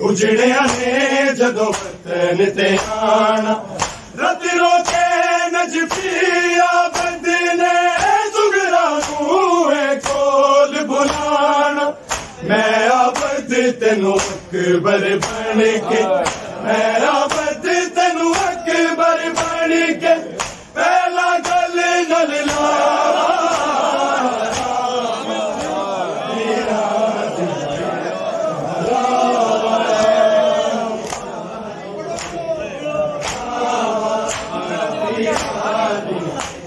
ਉਜੜਿਆ ਨੇ ਜਦੋਂ ਵਤਨ ਤੇ ਆਣਾ ਰਤ ਰੋਕੇ ਨਜਫੀਆ ਬੰਦਨੇ ਸੁਗਰਾ ਨੂੰ ਏ ਕੋਲ ਬੁਲਾਣਾ ਮੈਂ ਆਬਦ ਤੈਨੂੰ ਅਕਬਰ ਬਣ ਕੇ ਮੈਂ ਆਬਦ ਤੈਨੂੰ ਅਕਬਰ ਬਣ ਕੇ Habis.